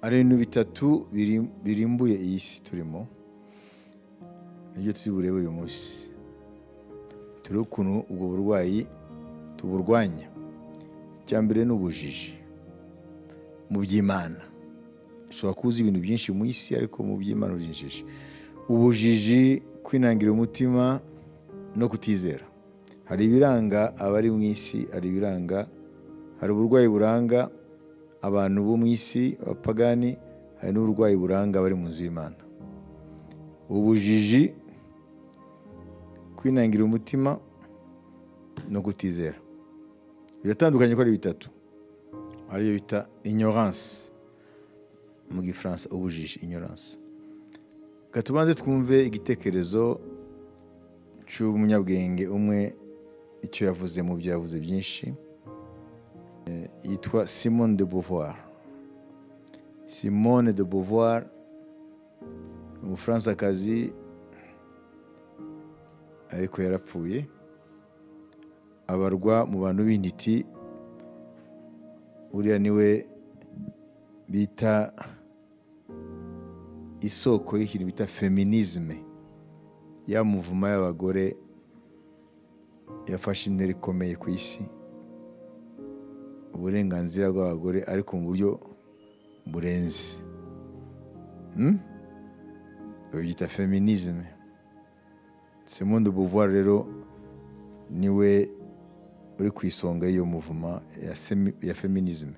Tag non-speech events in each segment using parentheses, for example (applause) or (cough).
hari ibintu bitatu biri- birimbuye iyi si turimo. Nibyo turi burebe uyu munsi. Turebe ukuntu ubwo burwayi tuburwanya. Icya mbere ni ubujiji. Mu by'imana. Ushobora kuba uzi ibintu byinshi mu isi ariko mu by'imana uri injiji ubujiji kwinangira umutima no kutizera. Hari ibiranga abari mu isi hari ibiranga hari uburwayi buranga abantu bo mu isi abapagani hari n'uburwayi buranga abari mu nzu y'imana. Ubujiji kwinangira umutima no kutizera. Biratandukanye ko ari bitatu. Ariyo bita ignorance. Mu gifaransa ubujiji ignorance. Reka tubanze twumve igitekerezo cy'umunyabwenge umwe icyo yavuze mu byo yavuze byinshi. Eh, yitwa simone de beauvoir. Simone de beauvoir ni umufaransakazi ariko yarapfuye abarwa mu bantu b'intiti uriya ni we bita isoko y'ikintu bita feminisme ya muvuma y'abagore yafashe intera ikomeye ku isi. Uburenganzira bw'abagore ariko mu buryo burenze. Hmm? babyita feminisme. Simone de beauvoir rero ni we uri ku isonga y'iyo muvuma ya, feminisme.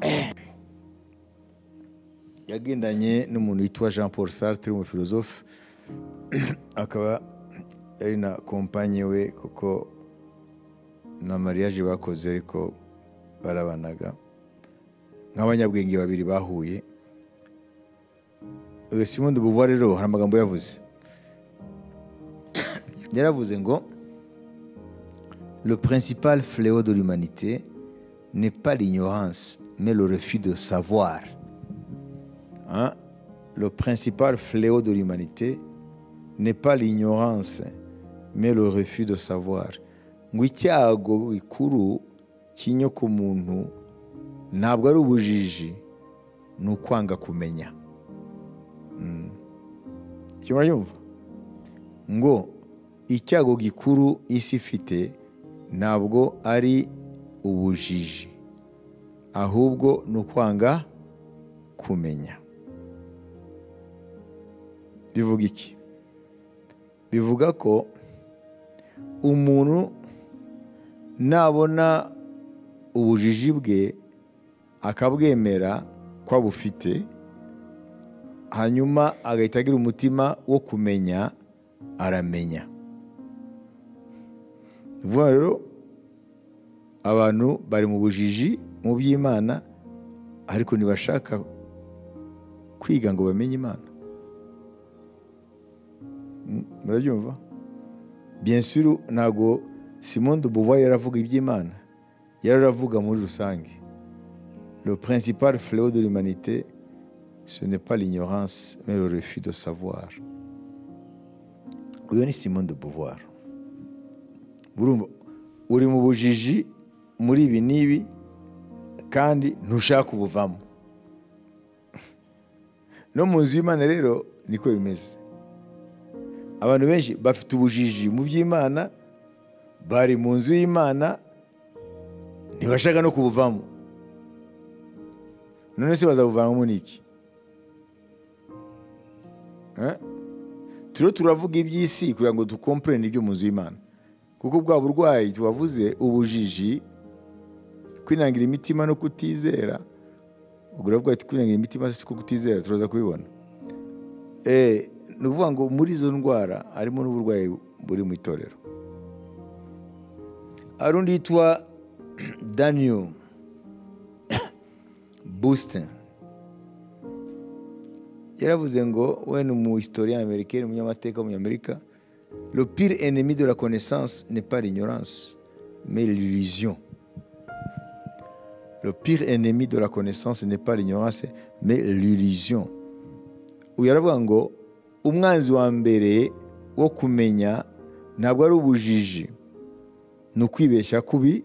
(clears throat) Yagendanye n'umuntu witwa jean paul sartre umufilozofe (clears throat) akaba yari na kompanye we kuko na mariage bakoze ariko (coughs) le principal fléau de l'humanité n'est pas l'ignorance mais le refus de savoir. Hein? le principal fléau de l'humanité n'est pas l'ignorance mais le refus de savoir cy'inyokomuntu ntabwo ari ubujiji ni ukwanga kumenya. Mm. icyo muracyumva ngo icyago gikuru isi ifite ntabwo ari ubujiji ahubwo ni ukwanga kumenya. Bivuga iki? Bivuga ko umuntu nabona ubujiji bwe akabwemera ko abufite hanyuma agahita agira umutima wo kumenya aramenya. Ni ukuvuga rero abantu bari mu bujiji mu by'imana ariko ntibashaka kwiga ngo bamenye imana. Murabyumva? Bien sûr ntabwo simone de beauvoir yaravuga iby'imana. Yararavuga muri le principal fléau de l'humanité ce n'est pas l'ignorance mais le refus de savoir. Uyu ni simone de beauvoir. Uri mu bujiji muri ibi n'ibi kandi ntushaka ubuvamo. (laughs) No mu nzu y'imana rero niko bimeze. Abantu benshi bafite ubujiji mu by'imana bari mu nzu ntibashaka no kubuvamo. None se bazabuvanamo n'iki turiho turavuga iby'isi kugira ngo dukomperene ibyo mu nzu y'imana. Kuko bwa burwayi tubavuze ubujiji kwinangira imitima no kutizera. Ubwo uravuga ati kwinangira imitima si ko kutizera turaza kubibona. Eh, ni ukuvuga ngo muri izo ndwara harimo n'uburwayi buri mu itorero. Hari undi yitwa (clears throat) daniel (coughs) bustin. Yaravuze ngo we ni umu historien américain umunyamateka w'umunyamerika le pire ennemi de la connaissance n'est pas l'ignorance mais l'illusion. Le pire ennemi de la connaissance n'est pas l'ignorance mais l'illusion. Uyu aravuga ngo umwanzi wa mbere wo kumenya ntabwo ari ubujiji ni ukwibeshya kubi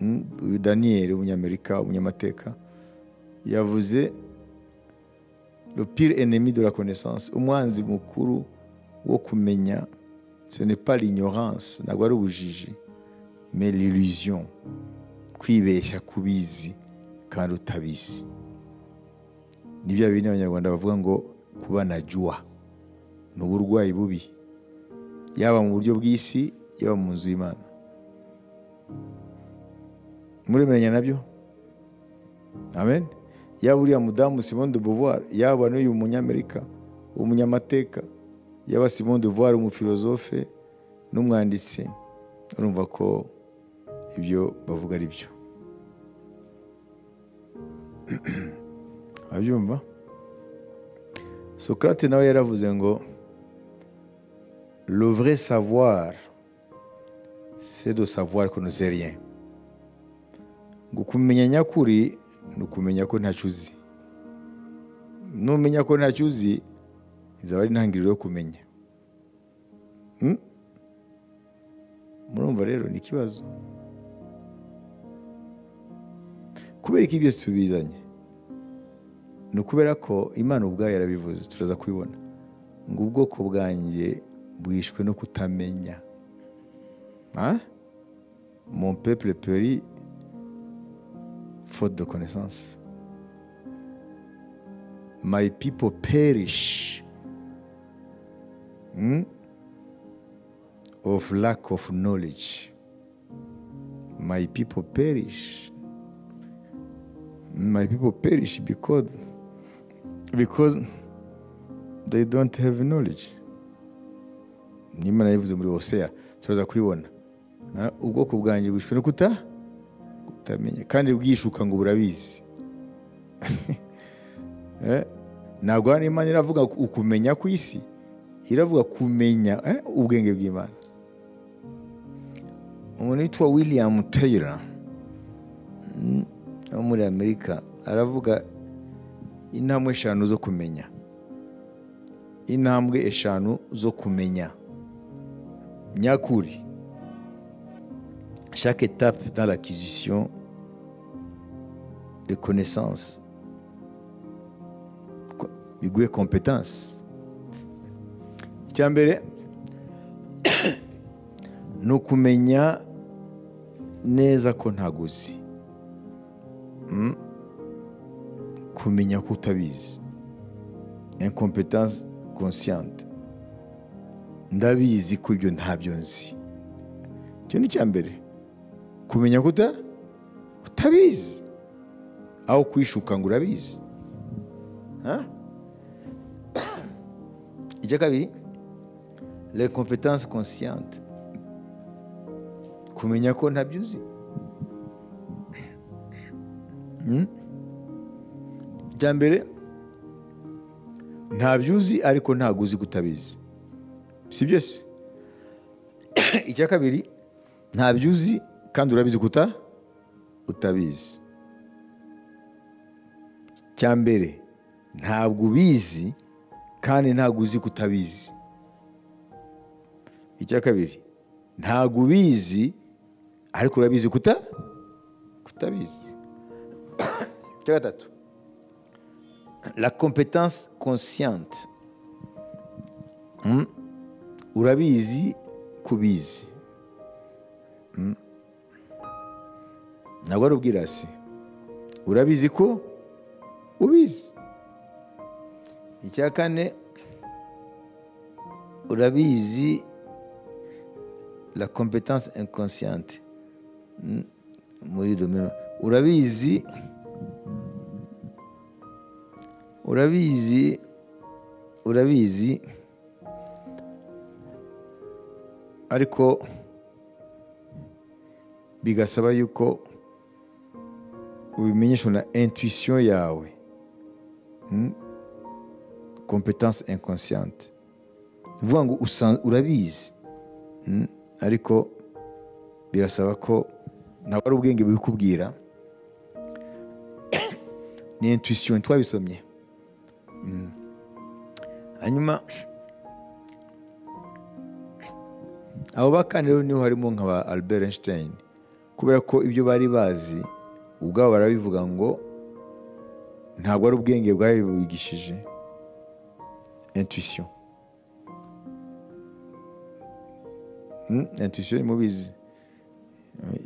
Mm, uyu daniyeli umunyamerika umunyamateka yavuze pire ennemi de la connaissance. Umwanzi mukuru wo kumenya ce n'est pas l'ignorance ntabwo ari ubujiji mais l'illusion. Kwibeshya kubizi kandi utabizi. Ni bya bindi abanyarwanda bavuga ngo kuba na jua ni uburwayi bubi. Yaba mu buryo bw'isi yaba mu nzu y'imana. Muremeranya nabyo. Amen. Yaba uriya mudamu simone de beauvoir yaba n'uyu munyamerika umunyamateka yaba simone de beauvoir umufilozofe n'umwanditsi urumva ko ibyo bavuga ari byo. Abyumva socrate nawe yaravuze ngo le vrai savoir c'est de savoir ne sait rien ngo kumenya nyakuri ni ukumenya ko ntacyo uzi numenya ko ntacyo uzi izaba ari intangiriro yo kumenya. Hmm? murumva rero ni ikibazo. Kubera ko ibyo tubizanye ni ukubera ko imana ubwayo yarabivuze turaza kubibona. Ngo ubwoko bwanjye bwishwe no kutamenya. Mon peuple périt faute de connaissance. My people perish hmm, of lack of knowledge. My people perish. My people perish because because they don't have knowledge. N'imana yabivuze muri hosea turaza kwibona ubwoko bwanjye bwishwe no kuta kutamenya kandi bwishuka ngo burabizi. (laughs) Eh, ntabwo hano imana iravuga ukumenya ku isi iravuga kumenya eh, ubwenge bw'imana. Umuntu witwa william taylor mm, wo muri amerika aravuga intambwe eshanu zo kumenya. Intambwe eshanu zo kumenya. Nyakuri. Chaque étape dans l'acquisition de connaissances Ko- biguye compétence icya mbere (coughs) ni ukumenya neza ko ntabwo uzi Mm. kumenya ko utabizi. Consciente. Ndabizi ko ibyo ntabyo nzi. Icyo ni icya kumenya ko uta- utabizi aho kwishuka ngo urabizi? (coughs) Icya kabiri les compétences conscientes. Kumenya ko ntabyo uzi. Hmm? icya mbere ntabyo uzi ariko ntabwo uzi ko utabizi si byo se? (coughs) Icya kabiri ntabyo uzi kandi urabizi ko uta- utabizi. Icya mbere ntabwo ubizi kandi ntabwo uzi ko utabizi. Icya kabiri ntabwo ubizi ariko urabizi ko uta- ko utabizi icya gatatu la compétence consciente. Hmm? urabizi kubizi. Hmm? Ntabwo ari ubwirasi urabizi ko? Ubizi. Icya kane urabizi la compétence inconsciente. Muri domaine. Urabizi urabizi urabizi. Ariko bigasaba yuko ubimenyeshwa na intuition yawe competence inconsciente ni ukuvuga ngo urabizi ariko birasaba ko ntabwo ari ubwenge bubikubwira ni intuition twabisomye hanyuma abo bakane rero ni ho harimo nka ba albert einstein. Kubera ko ibyo bari bazi ubwabo barabivuga ngo ntabwo ari ubwenge bwabibigishije. Intuition. Mm, intuition mubizi.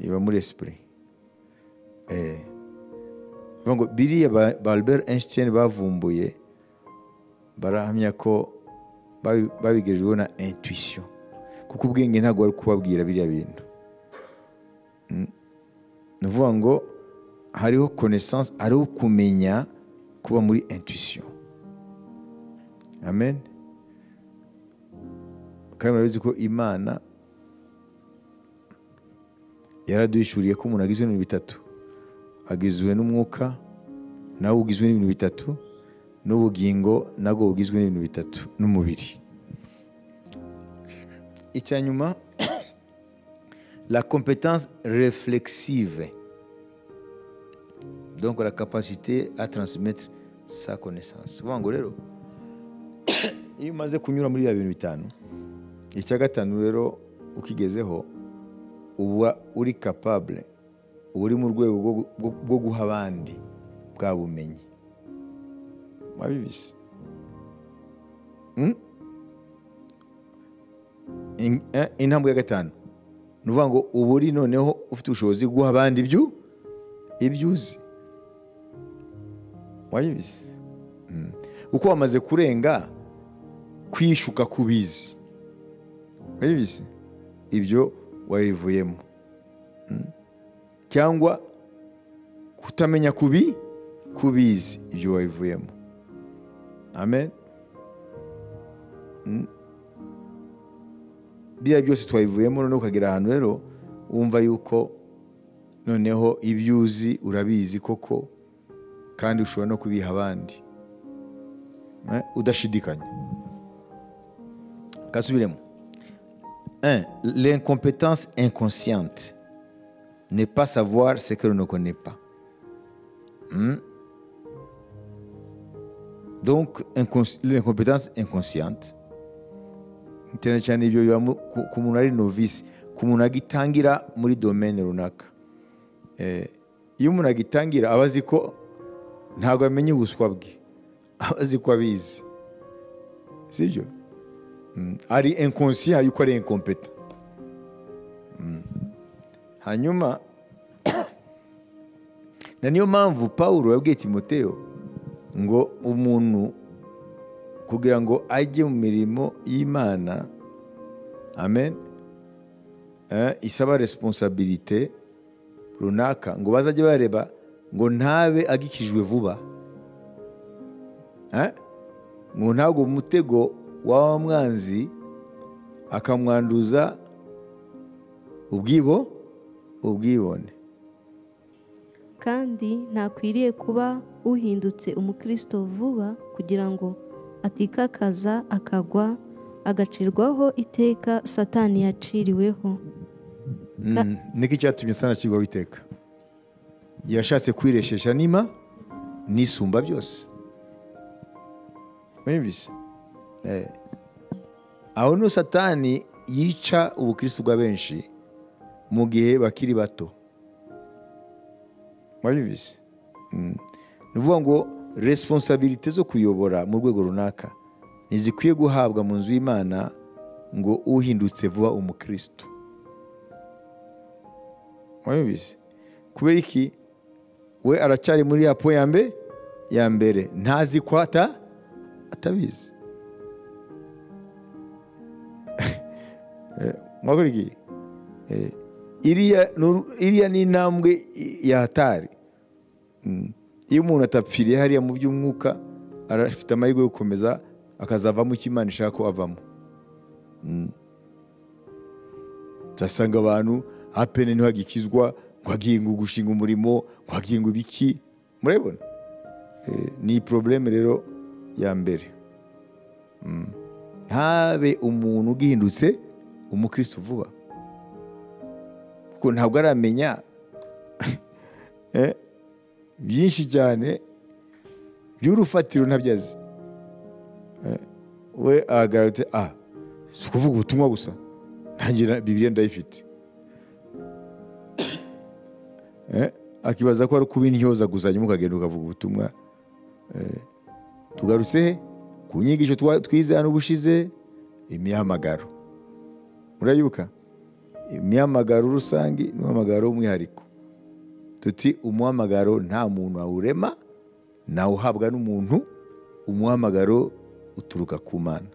Iba muri esprit. Eh. Biriya ba albert einstein bavumbuye barahamya ko babi- babigejejweho na intuition. Kuko ubwenge ntabwo bari kubabwira biriya bintu. Mm. ni ukuvuga ngo hariho connaissance hariho kumenya kuba muri intuition. Amen. Kandi murabizi ko imana yaraduhishuriye ko umuntu agizwe n'ibintu bitatu. Agizwe n'umwuka nawe ugizwe n'ibintu bitatu n'ubugingo nabwo bugizwe n'ibintu bitatu n'umubiri. Icya nyuma (coughs) la compétence réflexive. Donc la capacité à transmettre sa connaissance. Uvuga ngo rero (coughs) iyo umaze kunyura muri bya bintu bitanu icya gatanu rero ukigezeho uba uri capable uba uri mu rwego rwo- guha abandi bwa bumenyi. Wabibise Mm? In- eh, intambwe ya gatanu. Ni ukuvuga ngo uba uri noneho ufite ubushobozi guha abandi ibyo ibyo uzi wabibise Mm. kuko wamaze kurenga kwishuka ku bizi wabibise ibyo wabivuyemo cyangwa kutamenya kubi kubizi ibyo wabivuyemo amen. Biriya byose twabivuyemo noneho ukagera ahantu rero wumva yuko noneho ibyo uzi urabizi koko. Kandi ushobora no kubiha abandi Eh, udashidikanya kasubiremo 1. L'incompétence inconsciente n'est pas savoir ce que l'on ne connaît pas. Hmm? Donc, l'incompétence inconsciente, cyane cyane ibyo biba ku muntu ari novice ku muntu agitangira muri domaine runaka Eh, iyo umuntu agitangira aba azi ko ntabwo amenya ubuswa bwe aba azi ko abizi sibyo Mm. ari inconscient yuko ari incompeta Mm. hanyuma (coughs) na niyo mpamvu paul yabwiye timoteo ngo umuntu kugira ngo ajye mu mirimo y'imana amen eh, isaba responsabilite runaka ngo bazajye bareba ngo ntabe agikijwe vuba. Ngo ntabwo umutego wa mwanzi akamwanduza ubwibo ubwibone. Kandi ntakwiriye kuba uhindutse umukristo vuba kugira ngo atikakaza akagwa agacirwaho iteka satani yaciriweho. Mm, niko icyatumye sanacirwaho iteka? Yashatse kwireshesha nima n'isumba byose. Mwumvise? Eh. aho ni ho satani yica ubukristo bwa benshi mu gihe bakiri bato. Mwumvise? Mm. ni ukuvuga ngo responsabilite zo kuyobora mu rwego runaka ntizikwiye guhabwa mu nzu y'imana ngo uhindutse vuba umukristo. Mwumvise? Kubera iki? We aracyari muri ya po ya mbe ya mbere. Ntazi ko ata atabizi (laughs) mwakora iki Eh, iriya ni intambwe ya hatari. Mm. iyo umuntu atapfiriye hariya mu by'umwuka arafite amahirwe yo gukomeza akazavamo icyo imana ishaka ko avamo. Mm. uzasanga abantu hapene ntihagikizwa ngo hagiye ngo gushinga umurimo ngo hagiye ngo ibiki murabibona? Eh, ni porobuleme rero ya mbere. Mm. ntabe umuntu ugihindutse umukristo vuba. Kuko ntabwo aramenya (laughs) eh, byinshi cyane by'urufatiro ntabyazi Eh, we ahagarara ah si ukuvuga ubutumwa gusa. Nanjye na- bibiliya ndayifite. Akibaza ko ari kuba intyoza gusa nyuma ukagenda ukavuga ubutumwa. Eh, tugarutse he? Ku nyigisho twize hano ubushize imihamagaro. Murayibuka imihamagaro rusange n'umuhamagaro w'umwihariko. Tuti umuhamagaro nta muntu awurema ntawuhabwa n'umuntu umuhamagaro uturuka ku mana.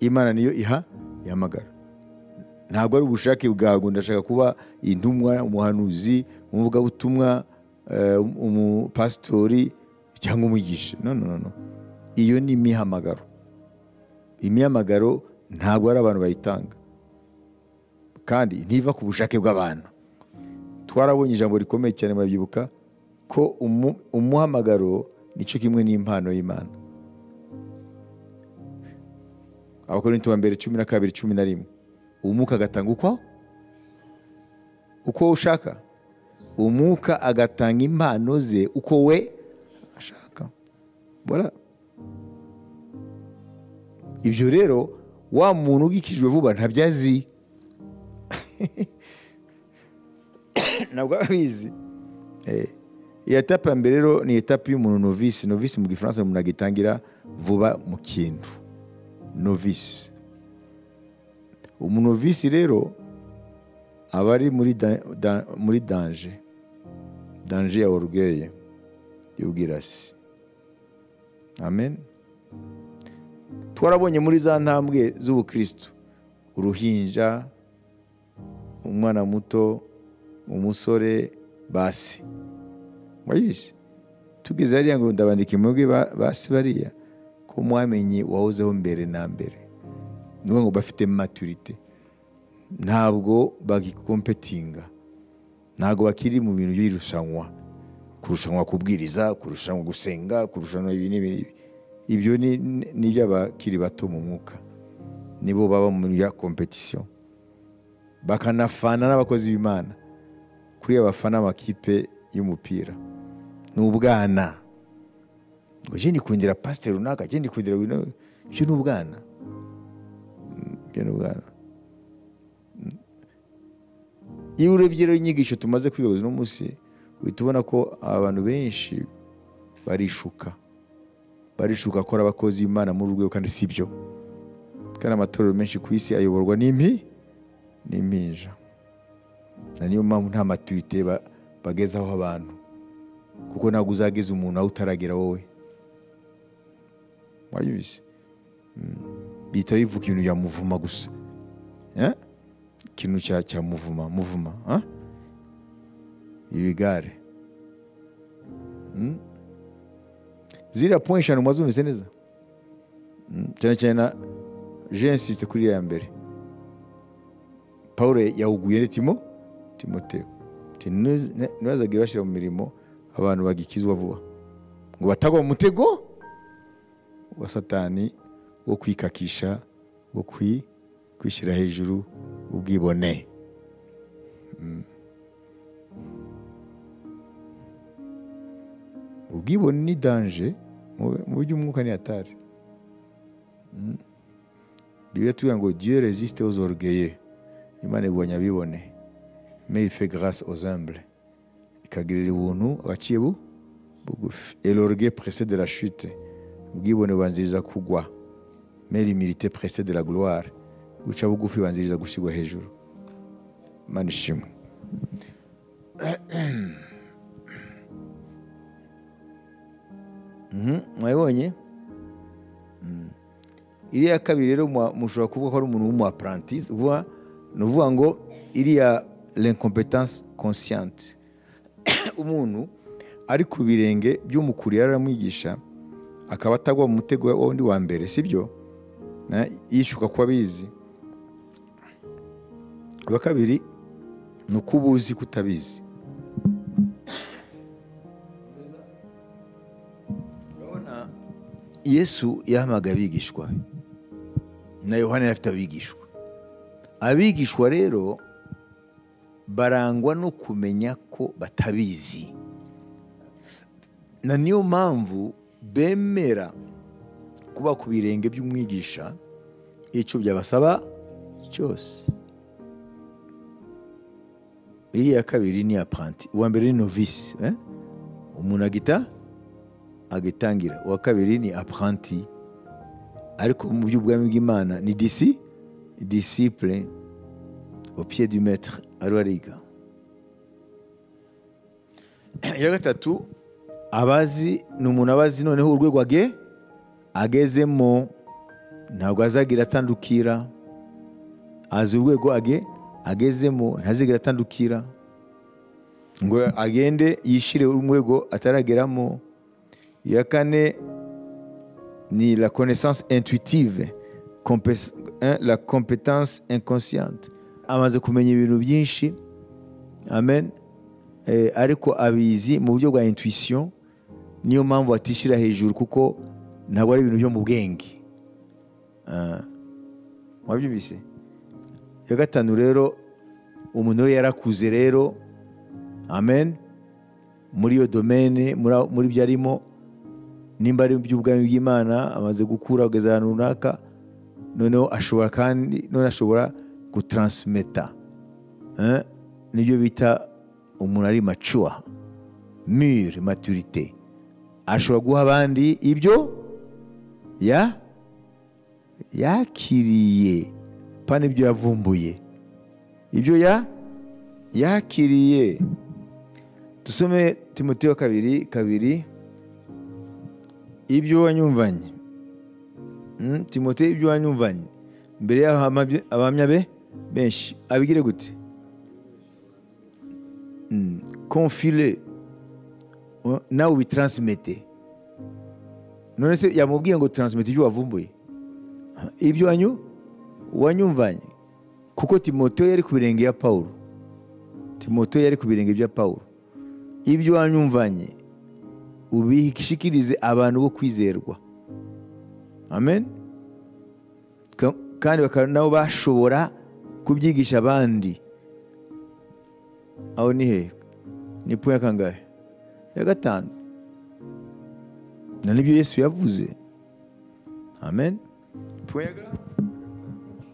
Imana niyo iha ihamagara ntabwo ari ubushake bwawe ndashaka kuba intumwa umuhanuzi umuvugabutumwa eh, umupasitori cyangwa umwigisha no iyo ni imihamagaro. Imihamagaro ntabwo ari abantu bayitanga. Kandi ntiva ku bushake bw'abantu. Twarabonye ijambo rikomeye cyane murabyibuka ko umu- umuhamagaro ni cyo kimwe n'impano y'imana. Abakorinto wa mbere cumi na kabiri cumi na rimwe. Umwuka agatanga uko uko ushaka. Umwuka agatanga impano ze uko we ashaka. Ibyo rero wa muntu ugikijwe vuba ntabyo azi. (laughs) Ntabwo aba abizi. Eh, iyi etape mbere rero ni etape y'umuntu novisi novisi mu gifaransa umuntu agitangira vuba mu kintu. Novisi umunovisi rero aba ari muri danje danje ya orugeye y'ubwirasi amen. Twarabonye muri za ntambwe z'ubukristo. Uruhinja umwana muto umusore basi. Wayizi tugeze hariya ngo ndabandika impugu ba- basi bariya ko mwamenye wahozeho mbere na mbere. Ni ngo bafite maturite ntabwo bagikompetinga. Ntabwo bakiri mu bintu by'irushanwa kurushanwa kubwiriza kurushanwa gusenga kurushanwa ibi n'ibi ibyo ni iby'abakiri bato mu mwuka. Nibo baba mu ya kompetisiyo bakanafana n'abakozi b'imana. Kuriya bafana amakipe y'umupira. Ni ubwana. Ngo njye ndikundira pasiteri runaka njye ndikundira wino. Ibyo ni ubwana. Mm, ibyo ni ubwana. Iyo urebye rero inyigisho tumaze kwiga uno munsi uhita ubona ko abantu benshi barishuka. Barishuka ko ari abakozi b'imana muri uru rwego kandi si byo kandi amatorero menshi ku isi ayoborwa n'impi n'impinja. Niyo mpamvu nta maturite ba- bagezaho abantu. Kuko ntabwo uzageza umuntu aho utaragera wowe. Wabizi bihita bivuga ibintu bya muvuma gusa. Eh? Ikintu cya muvuma muvuma ibigare. Mm. ziriya point eshanu mwazumvise neza Mm, cyane cyane na je insiste kuri iriya ya mbere paul yahuguye timo timoteo. Ati, "Ntiz- ne- ntibazagire bashyira mu mirimo abantu bagikizwa vuba ngo batagwa mu mutego wa satani wo kwikakisha wo kwi- kwishyira hejuru ubwibone Mm. ubwibone ni danje mu buryo umwuka ni hatari. Mm. bibiliya tuvuga ngo dieu resiste aux orgueilleux. Imana ibonye abibone. Mais il fait grâce aux humbles. Et l'orgueil précède la chute. Mais l'humilité précède la gloire guca bugufi banziriza gushyirwa hejuru. Imana ishimwe (clears throat) Mhm, mwabibonye Mm. iriya ya kabiri rero mushobora kuvuga ko ari umuntu w'umuapprenti vuba ni ukuvuga ngo iriya l'incompetence consciente. (clears throat) Umuntu ari ku birenge by'umukuriya aramwigisha akaba atagwa mu mutego wundi wa mbere sibyo? Na- yishuka ko abizi uwa kabiri ni uko uba uzi ko utabizi yesu yahamagaye abigishwa. Na yohani yari afite abigishwa. Abigishwa rero barangwa no kumenya ko batabizi. Na niyo mpamvu bemera kuba ku birenge by'umwigisha icyo byabasaba cyose. Iriya kabiri ni apranti uwa mbere ni novisi eh? umuntu agita agitangira. Uwa kabiri ni apranti. Ariko mu by'ubwami bw'imana ni disi disciple au pied du maître ari we ariga. (clears throat) Iya gatatu abazi ni umuntu abazi noneho urwego age agezemo. Ntabwo azagira atandukira. Azi urwego age agezemo ntazigira atandukira. Ngo agende yishyire urwego atarageramo iya kane ni la connaissance intuitive hein, la compétence inconsciente. Amaze kumenya ibintu amen. Eh, ariko abizi mu buryo intuition niyo mpamvu atishyira hejuru kuko ntabwo ari ibintu byo. Iya gatanu rero umuntu we yarakuze rero amen. Muri iyo domene muri byo arimo nimba ari iby'ubwami bw'imana amaze gukura kugeza ahantu runaka noneho ashobora kandi none ashobora gutaransimeta Eh, ni byo bita umuntu ari macuwa mure maturite ashobora guha abandi ibyo ya? Yakiriye. Pana ibyo yavumbuye. Ibyo ya yakiriye. Dusome timoteyo kabiri kabiri. Ibyo wanyumvanye. Mm, timoteyo ibyo wanyumvanye. Mbere y'aho abahamya be benshi. Abigire gute? Mm, confile Oh, nawe ubitransimete none se yamubwiye ngo transmite ibyo wavumbuye? Ibyo wanyu wanyumvanye kuko timoteyo yari ku birenge ya pawulo. Timoteyo yari ku birenge bya pawulo. Ibyo wanyumvanye ubishikirize abantu bo kwizerwa. Amen? Ka- kandi bakaba nabo bashobora kubyigisha abandi. Aho ni hehe ni po ya kangahe? Ya gatanu. Na ni byo yesu yavuze. Amen? Po ya ga-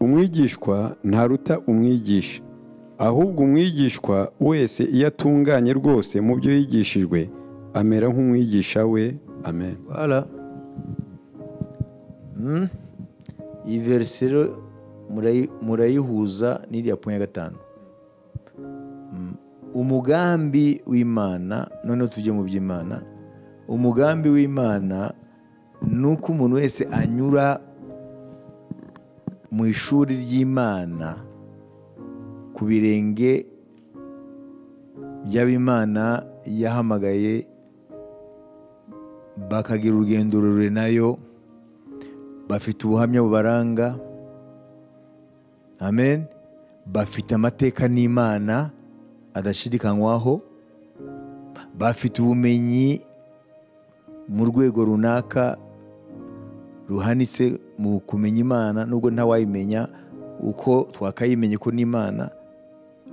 umwigishwa ntaruta umwigisha ahubwo umwigishwa wese iyo atunganye rwose mu byo yigishijwe amera nk'umwigisha we amen. Hmm? iyi murayi- murayihuza n'iriya point ya gatanu Hmm. umugambi w'imana noneho tujye mu by'imana umugambi w'imana ni uko umuntu wese anyura mu ishuri ry'imana ku birenge by'abimana yahamagaye bakagira urugendo rurerure na yo bafite ubuhamya bubaranga amen bafite amateka n'imana adashidikanywaho bafite ubumenyi mu rwego runaka ruhanitse mu kumenya imana nubwo ntawayimenya uko twakayimenye ko n'imana.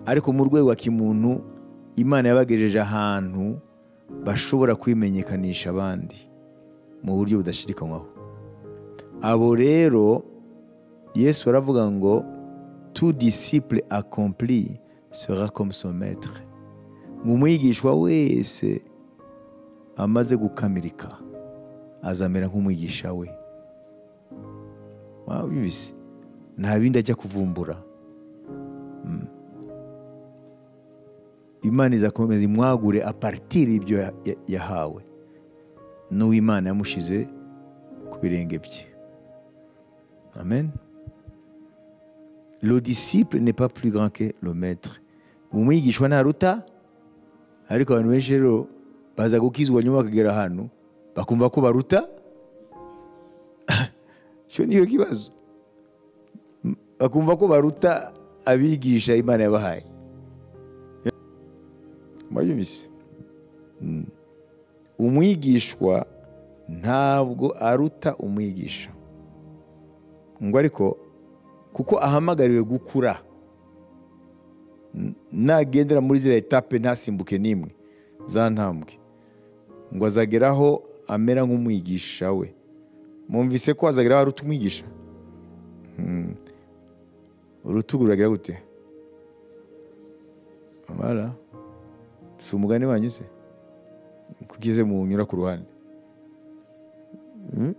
Ariko mu rwego rwa kimuntu imana yabagejeje ahantu bashobora kwimenyekanisha abandi mu buryo budashidikanywaho abo rero yesu aravuga ngo tout disciple accompli sera comme son maître. Umwigishwa wese amaze gukamirika azamera nk'umwigisha we. Wabibise nta bindi ajya kuvumbura. Mm. imana izakomeza imwagure ya- ya- yahawe n'uwimana yamushize ku birenge bye. Amen. Le disciple n'est pas plus grand que le maître. Umwigishwa ntaruta ariko abantu benshi rero baza gukizwa nyuma bakagera ahantu bakumva ko baruta cyo niyo kibazo. Bakumva ko baruta abigisha imana yabahaye. Mwabyumvise Mm. umwigishwa ntabwo aruta umwigisha. Ngo ariko kuko ahamagariwe gukura nagendera muri ziriya etape ntasimbuke n'imwe za ntambwe. Ngo azageraho amera nk'umwigisha we. Mwumvise ko azageraho aruta umwigisha Hmm. urutugu ruragira gute? Amara. Si umugani wanyu se? Kugeze mu nyura ku ruhande. Hmm?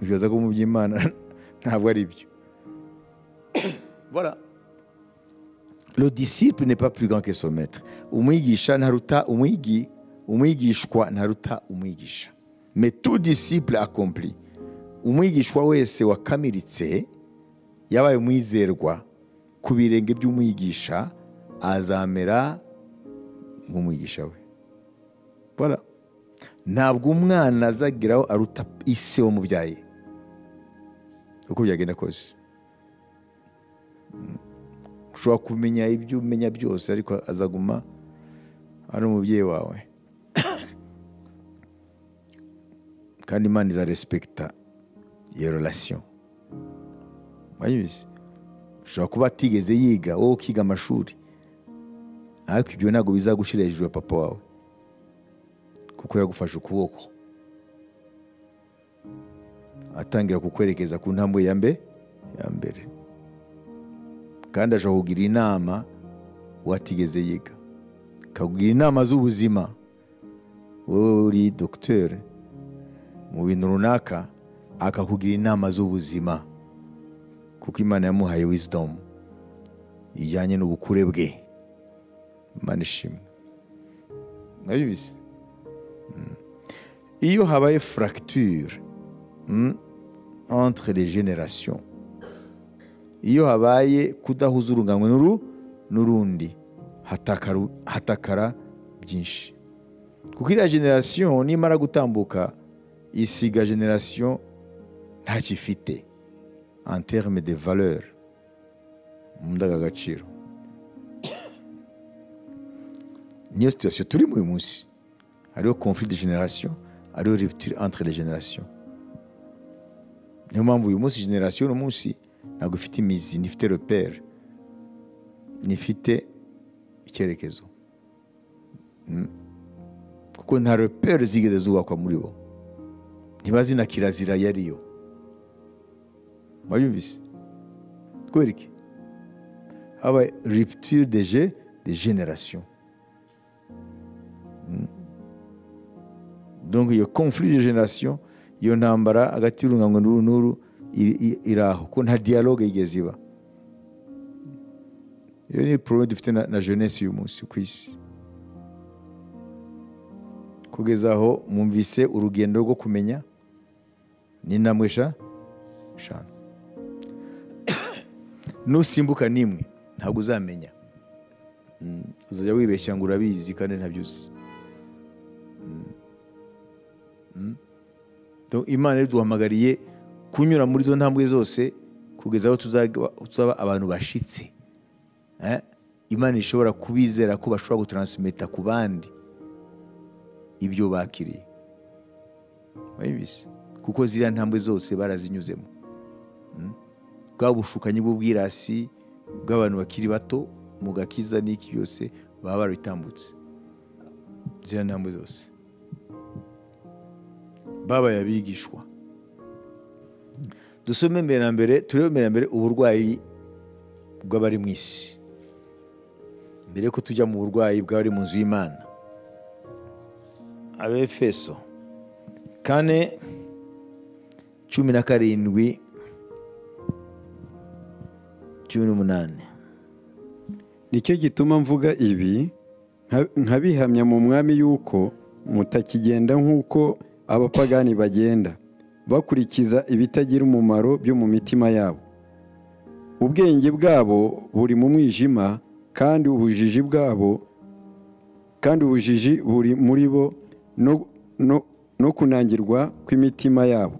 ukibaza ko mu by'imana (laughs) ntabwo ari byo. (coughs) Voilà. Le disciple n'est pas plus grand que son maître. Umwigisha ntaruta umwigi umwigishwa ntaruta umwigisha. Mais tout disciple accompli. Umwigishwa wese wakamiritse yabaye umwizerwa ku birenge by'umwigisha azamera nk'umwigisha we. Ntabwo umwana azageraho aruta ise wamubyaye uko byagenda kose. Ushobora kumenya ibyo umenya byose ariko azaguma ari umubyeyi wawe. Kandi imana izarespekita iyo relation wayibizi ushobora kuba atigeze yiga wowe ukiga amashuri ariko ibyo ntabwo bizagushyira hejuru ya papa. Wawe kuko yagufashe ukuboko atangira kukwerekeza ku ntambwe ya mbe ya mbere kandi aje kugira inama watigeze yiga akakugira inama z'ubuzima wowe uri dogiteri mu bintu runaka akakugira inama z'ubuzima. Kuko imana yamuhaye wisdom ijyanye n'ubukure bwe. Imana ishimwe. Mwabibizi Mm. iyo habaye fracture mm, entre les générations. Iyo habaye kudahuza urunganwe n'uru n'urundi hatakara, byinshi. Kuko iriya generation nimara gutambuka isiga generation ntacyo ifite en terme de valeur mu ndangagaciro (coughs) niyo situation turimo uyu munsi hariho conflit de generation hariho rupture entre les générations. Niyo mpamvu uyu munsi generation uno munsi ntabwo ifite imizi ntifite repere ntifite icyerekezo Mm. kuko nta repere zigeze zubakwa muri bo ntibazi na kirazira yariyo wabyumvise kubera iki habaye rupture de ge de generation Mm. donc iyo conflit de generation iyo ntambara hagati y'urunganwe n'uru n'uru iri- aho ko nta dialogue yigeze iba. Iyo ni problème dufite na jeunesse uyu munsi ku isi. Kugeza aho mwumvise urugendo rwo kumenya n'intambwe esha eshanu nusimbuka n'imwe ntabwo uzamenya Mm, uzajya wibeshya ngo urabizi kandi ntabyo uzi Mm. Mm. Imana rero duhamagariye kunyura muri izo ntambwe zose kugeza aho tuzaba abantu bashitse Eh? imana ishobora kubizera ko bashobora gutransimeta ku bandi ibyo bakiriye kuko ziriya ntambwe zose barazinyuzemo. Mm. bwa bushukanyi bw'ubwirasi bw'abantu bakiri bato mu gakiza n'iki byose baba barabitambutse ziriya ntambwe zose. Babaye abigishwa. Dusome mbere na mbere turebe mbere na mbere uburwayi bw'abari mu isi. Mbere yuko tujya mu burwayi bw'abari mu nzu y'imana. Abefeso. Kane cumi na karindwi cumi n'umunani ni cyo gituma mvuga ibi nka- nkabihamya mu mwami yuko mutakigenda nk'uko abapagani bagenda bakurikiza ibitagira umumaro byo mu mitima yabo. Ubwenge bwabo buri mu mwijima kandi ubujiji bwabo kandi ubujiji buri muri bo no kunangirwa kw'imitima yabo.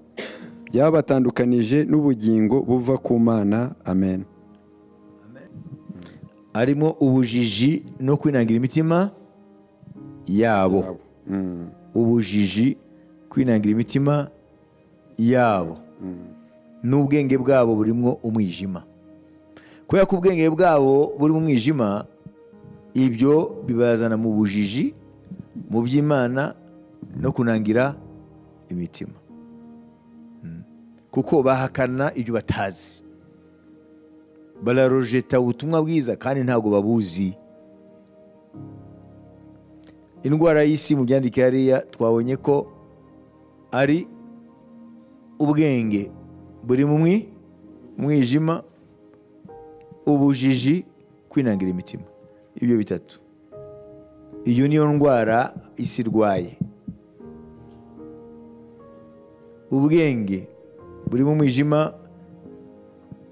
Byabatandukanije n'ubugingo buva ku mana. Amen. Harimo ubujiji no kwinangira imitima yabo. Mm. ubujiji kwinangira imitima yabo. N'ubwenge bwabo burimo umwijima. Kubera ko ubwenge bwabo buri mu mwijima ibyo bibazana mu bujiji mu by'imana no kunangira imitima. Mm. Kuko bahakana ibyo batazi. Bararojeta ubutumwa bwiza kandi ntabwo babuzi. Indwara y'isi mu byandike hariya twabonye ko ari ubwenge. Buri mu mwi- mwijima ubujiji kwinangira imitima. Ibyo bitatu. Iyo niyo ndwara isi irwaye. Ubwenge buri mu mwijima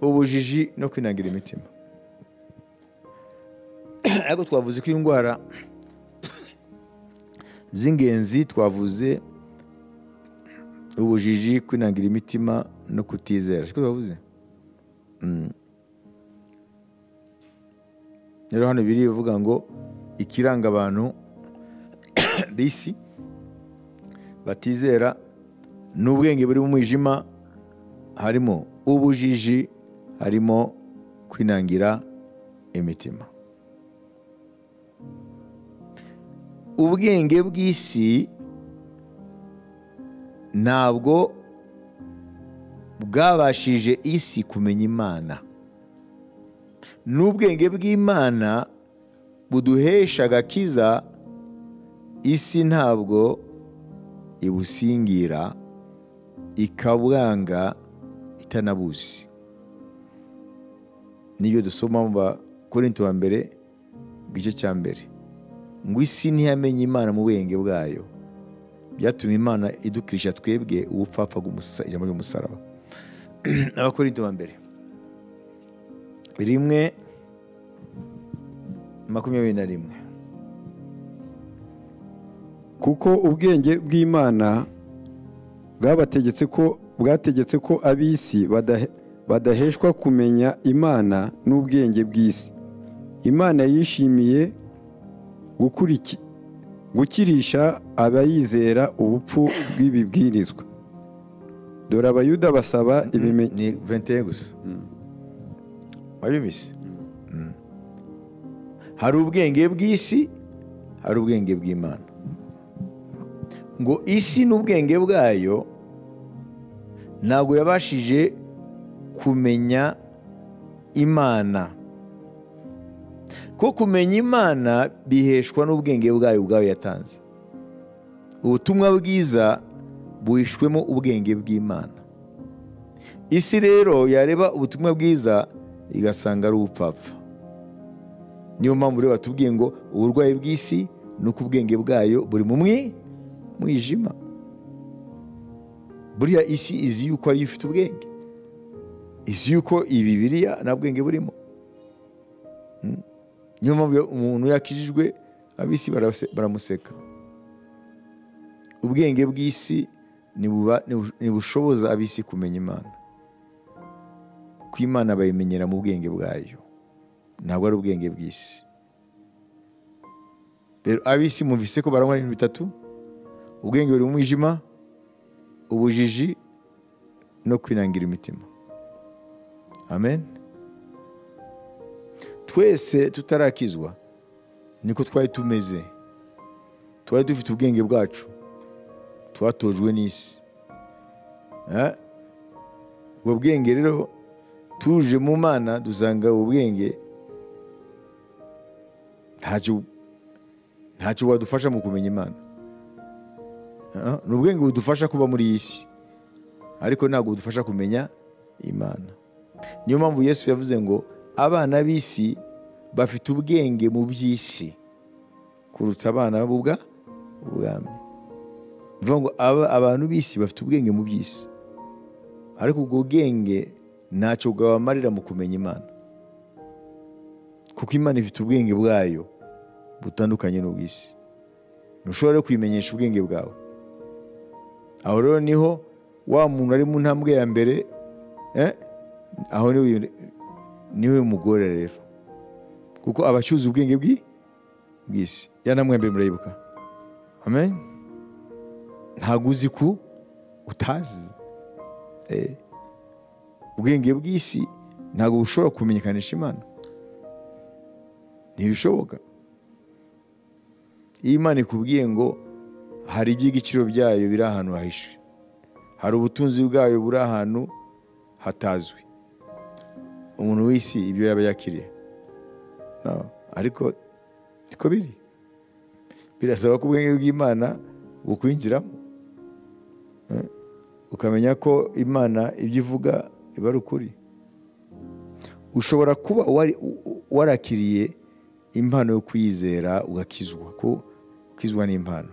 ubujiji no kwinangira imitima. (clears throat) Ariko twavuze ko indwara z'ingenzi twavuze ubujiji kwinangira imitima no kutizera. Siko twavuze? Mm. rero hano biri bivuga ngo ikiranga abantu (clears throat) b'isi batizera n'ubwenge buri mu mwijima harimo ubujiji harimo kwinangira imitima. Ubwenge bw'isi ntabwo bwabashije isi kumenya imana. N'ubwenge bw'imana buduhesha agakiza isi ntabwo ibusingira ikabwanga itanabuzi ni byo dusoma mu bakorinto wa mbere bw'igice cya mbere. Ngo isi ntiyamenye imana mu bwenge bwayo. Byatumye imana idukirisha twebwe ubupfapfa ijambo ry'umusaraba. (clears throat) Abakorinto wa mbere. Rimwe makumyabiri na rimwe. Kuko ubwenge bw'imana bwabategetse ko bwategetse ko ab'isi badahe- badaheshwa kumenya imana n'ubwenge bw'isi. Imana yishimiye gukirisha abayizera ubupfu bw'ibibwirizwa. Dore abayuda basaba ibimenyetso ni 21 gusa wabyumvise Mm. hari ubwenge bw'isi hari ubwenge bw'imana. Ngo isi n'ubwenge bwayo ntabwo yabashije kumenya imana. Ko kumenya imana biheshwa n'ubwenge bwayo ubwayo yatanze. Ubutumwa bwiza buhishwemo ubwenge bw'imana. Isi rero yareba ubutumwa bwiza igasanga ari ubupfapfa. Niyo mpamvu rero batubwiye ngo uburwayi bw'isi ni uko ubwenge bwayo buri mu mwi- mwijima. Buriya isi izi yuko ariyo ifite ubwenge. Izi yuko iyi bibiriya nta bwenge burimo. Mm. niyo mpamvu umuntu yakijijwe ab'isi baramuseka. Ubwenge bw'isi ntibushoboza ab'isi kumenya imana. Ko imana bayimenyera mu bwenge bwayo. Ntabwo ari ubwenge bw'isi. Rero ab'isi mwumvise ko barangwa n'ibintu bitatu? Ubwenge buri mu mwijima ubujiji no kwinangira imitima. Amen. Twese tutarakizwa niko twari tumeze. Twari dufite ubwenge bwacu. Twatojwe n'isi. Ubwo bwenge rero tuje mu mana dusanga ubu bwenge ntacyo ntacyo wadufasha mu kumenya imana. Ni ubwenge budufasha kuba muri iyi si ariko ntabwo budufasha kumenya imana. Niyo mpamvu yesu yavuze ngo abana b'isi bafite ubwenge mu by'isi kuruta abana b'ubwa ubwami ni ukuvuga ngo aba- abantu b'isi bafite ubwenge mu by'isi. Ariko ubwo bwenge ntacyo bwabamarira mu kumenya imana. Kuko imana ifite ubwenge bwayo butandukanye n'ubw'isi. Ntushobora kuyimenyesha ubwenge bwawe. Aho rero ni ho wa muntu ari mu ntambwe ya mbere eh, aho ni we umugore rero. Kuko aba acyuza ubwenge bw'i- bw'isi. Ya namwe ya mbere murayibuka. Amen. Ntabwo uzi ko utazi. Eh, ubwenge bw'isi ntabwo bushobora kumenyekanisha imana. Ntibishoboka. Iyo imana ikubwiye ngo hari iby'igiciro byayo biri ahantu hahishe hari ubutunzi bwayo buri ahantu hatazwi. Umuntu w'isi ibyo yaba yakiriye. Ariko niko biri. Birasaba ko ubwenge bw'imana bukwinjiramo. Ukamenya ko imana ibyo ivuga iba ari ukuri. Ushobora kuba warakiriye impano yo kwizera ugakizwa ko ukizwa n'impano.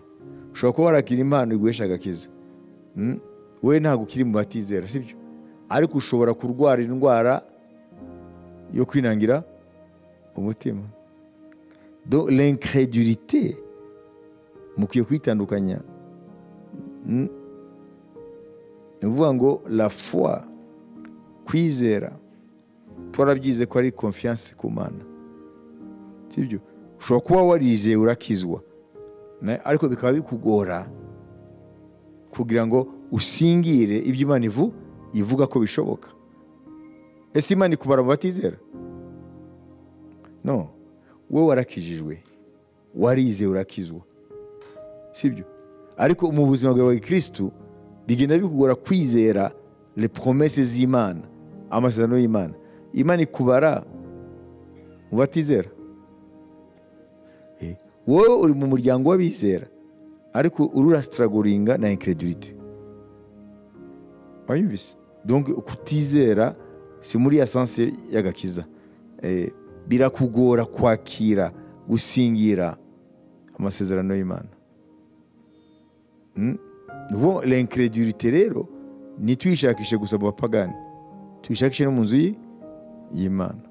Ushobora kuba warakira impano iguhesha agakiza. Wowe ntabwo ukiri mu batizera sibyo? Ariko ushobora kurwara indwara yo kwinangira umutima. Do l'incrédulité mukwiye kwitandukanya. Mm? ni ukuvuga ngo la foi kwizera twarabyize ko ari confiance ku mana. Sibyo? Ushobora kuba warizeye urakizwa. Ariko bikaba bikugora kugira ngo usingire ibyo imana ivu ivuga ko bishoboka. Ese imana ikubara mu batizera? No. Wowe warakijijwe warizeye urakizwa. Sibyo? Ariko mu buzima bwawe bwa kirisitu bigenda bikugora kwizera le promesse z'imana amasezerano y'imana. Imana ikubara mu batizera? Wowe uri mu muryango w'abizera. Ariko ururasitaragoringa na incredulity wayumvise? Donc kutizera si muri ya sanse y'agakiza. Eh, birakugora kwakira gusingira amasezerano y'imana. Mm? Ukuvuga ngo l'incredulité rero ntituyishakishe gusa mu bapagani. Tuyishakishe no mu nzu y'i- y'imana.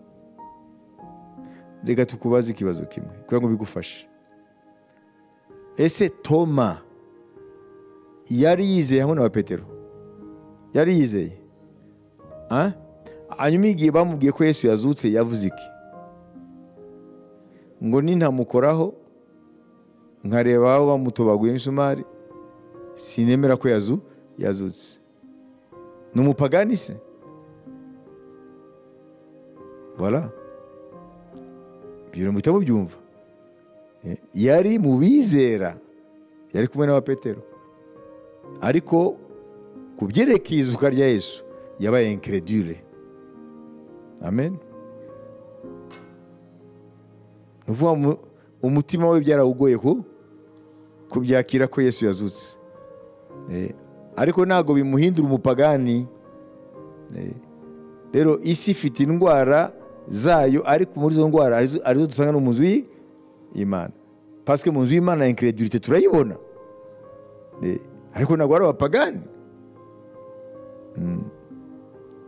Reka tukubaze ikibazo kimwe. Kugira ngo bigufashe. Ese toma. Yari yizeye hamwe na petero. Yari yizeye. Hanyuma igihe bamubwiye ko yesu yazutse yavuze iki? Ngo nintamukoraho nkareba aho bamutobaguye imisumari sinemera ko yazu yazutse. Ni umupagani se? Voilà. Ibyo muhita mubyumva yari mu bizera. Yari kumwe n'aba ariko ku byerekeye izuka rya yesu yabaye incredule amen. Ni ukuvuga mu- umutima we byarawugoye ku kubyakira ko yesu yazutse. Eh, ariko ntabwo bimuhindura umupagani. Eh, rero isi ifite indwara zayo ariko muri izo ndwara ari zo dusanga no mu y'imana pasike mu nzu y'imana incredulité turayibona Eh, ariko ntabwo ari abapagani Mm.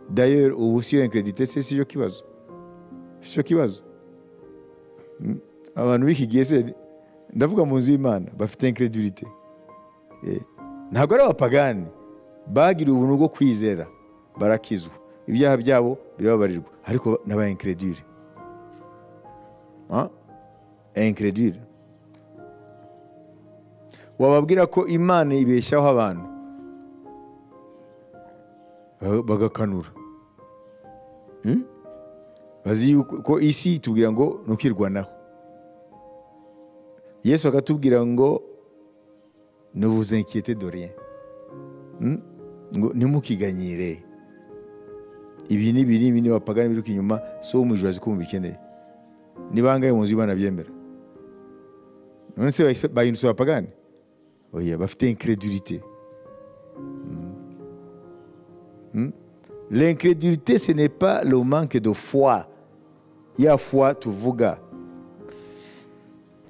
d'ailleurs ubu si yo incredulité se si cyo kibazo si cyo kibazo Mm. abantu b'iki gihe se ndavuga mu nzu y'imana bafite incredulité Eh, ntabwo ari abapagani bagiriwe ubuntu bwo kwizera barakizwa ibyaha byabo birababarirwa ariko n'aba incredule Incredule wababwira ko imana ibeshyaho abantu ba- bagakanura. Hmm? bazi yuko ko isi itubwira ngo ni ukirwanaho yesu akatubwira ngo de rien Hmm? ngo ntimukiganyire. Ibi ni ibi ni ibi ni abapagani biruka inyuma so wo mu ijuru azi ko mubikeneye ni bangahe mu nzu y'imana byemera? None se bahise- bahindutse abapagani oya bafite incredulité. Hmm. Hmm? l'incrédulité ce n'est pas le manque de foi. Ya foi tuvuga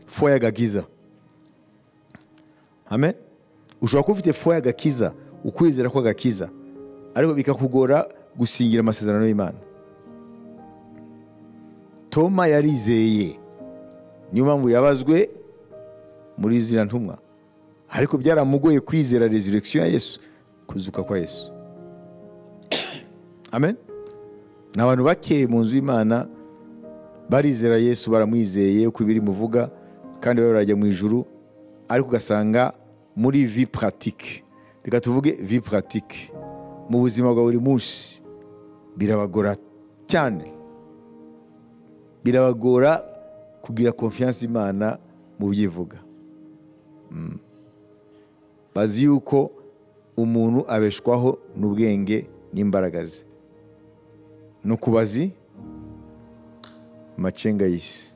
foi y'agakiza amen. Ushobora kuba ufite foi y'agakiza ukwizera kw'agakiza ariko bikakugora gusingira amasezerano y'imana. Toma yarizeye. Niyo mpamvu yabazwe muri ziriya ntumwa. Ariko byaramugoye kwizera resurrection ya yesu kuzuka kwa yesu. (coughs) Amen. Ni abantu bake mu nzu y'imana barizera yesu baramwizeye uko ibiri muvuga kandi barajya mu ijuru ariko ugasanga muri vi pratique. Reka tuvuge vi pratique. Mu buzima bwa buri munsi birabagora cyane. Birabagora kugira confiance imana mu byivuga. Bazi yuko umuntu abeshwaho n'ubwenge n'imbaraga ze. No kubazi amacenga y'isi.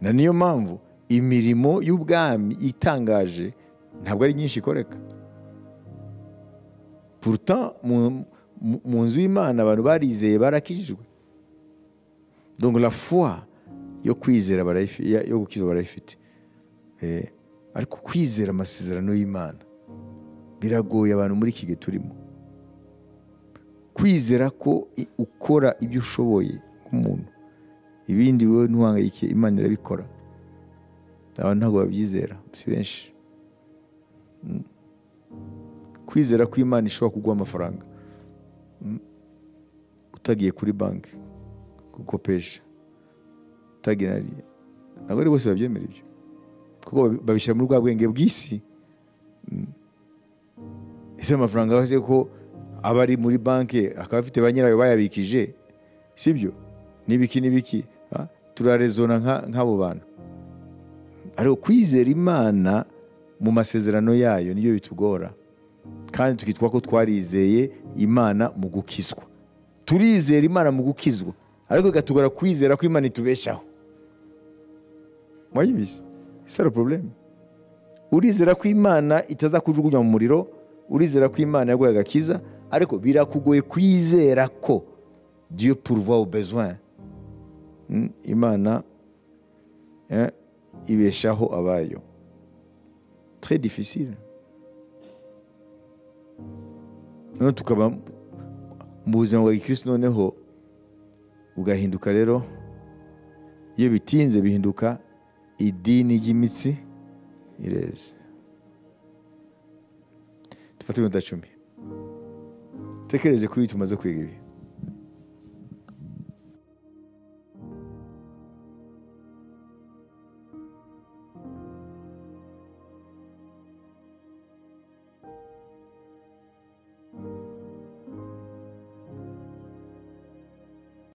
Na niyo mpamvu imirimo y'ubwami itangaje ntabwo ari nyinshi ikoreka. Pourtant mu, nzu y'imana abantu barizeye barakijijwe. La foi yo kwizera yo gukizwa barayifite. Eh, ariko kwizera amasezerano y'imana biragoye abantu muri iki gihe turimo. Kwizera ko ukora ibyo ushoboye nk'umuntu ibindi wowe ntuhangayike imana irabikora abantu ntabwo babyizera si benshi. Mm. kwizera ko imana ishobora kuguha amafaranga. Mm. utagiye kuri banki gukopesha ntabwo ari bose babyemera ibyo. Kuko babi- babishyira muri bwa bwenge bw'isi. Mm. ese amafaranga abaze ko aba ari muri banki akaba afite ba nyirayo bayabikije? Sibyo n'ibiki n'ibiki ah, turarezona nka- nk'abo bantu. Ariko kwizera imana mu masezerano yayo niyo bitugora. Kandi tukitwa ko twarizeye imana mu gukizwa. Turizera imana mu gukizwa. Ariko ikatugora kwizera ko imana itubeshaho. Mwayibizi c'est le problème urizera ko imana itaza kujugunya mu muriro urizera ko imana yaguye agakiza ariko birakugoye kwizera ko dieu pourvoit au besoin. Mm, imana ibeshaho abayo. Très difficile. None tukaba mu buzima bwa gikristo noneho bugahinduka rero. Iyo bitinze bihinduka idini ry'imitsi ireze dufate iminota cumi. Tekereze kuri ibi tumaze kwiga ibi.